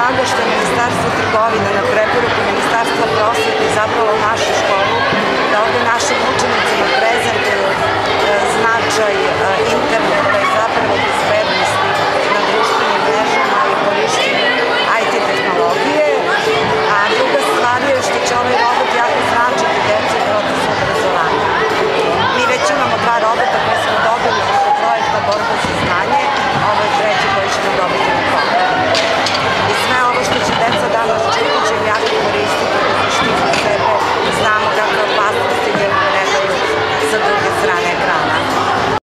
drago što